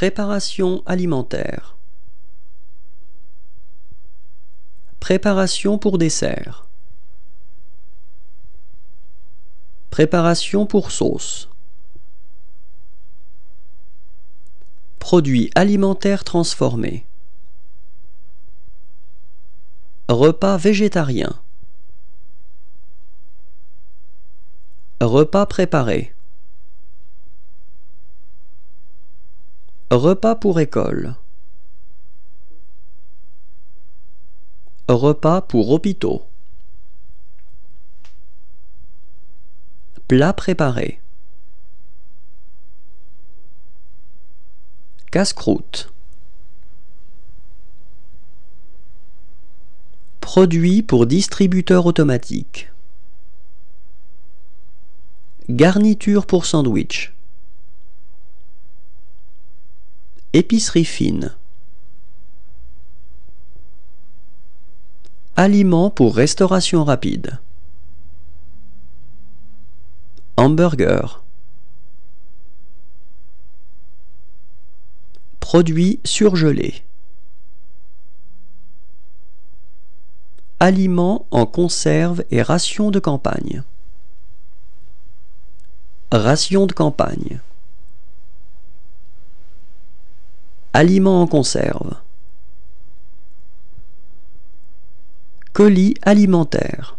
Préparation alimentaire. Préparation pour dessert. Préparation pour sauce. Produits alimentaires transformés. Repas végétarien. Repas préparé. Repas pour école. Repas pour hôpitaux. Plat préparé. Casse-croûte. Produit pour distributeur automatique. Garniture pour sandwich. Épicerie fine. Aliments pour restauration rapide. Hamburger. Produits surgelés. Aliments en conserve et rations de campagne. Rations de campagne. Aliments en conserve. Colis alimentaire.